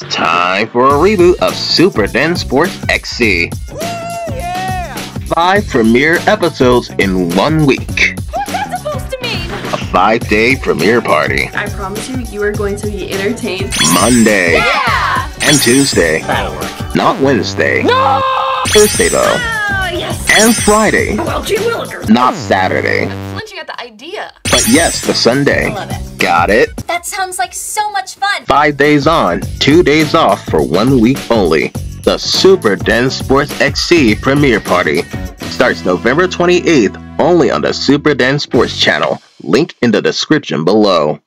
It's time for a reboot of Super Den Sports XC. Yeah! Five premiere episodes in one week. What's that supposed to mean? A five day premiere party. I promise you, you are going to be entertained. Monday Yeah! and Tuesday. That'll work. Not Wednesday. No! Thursday though. Oh, yes! And Friday. Well, gee willikers. Not Saturday. Flinching at the idea. But yes, the Sunday. I Love it. Got it? That sounds like so much fun. Five days on, two days off for one week only. The Super Den Sports XC premiere party starts November 28th only on the Super Den Sports channel. Link in the description below.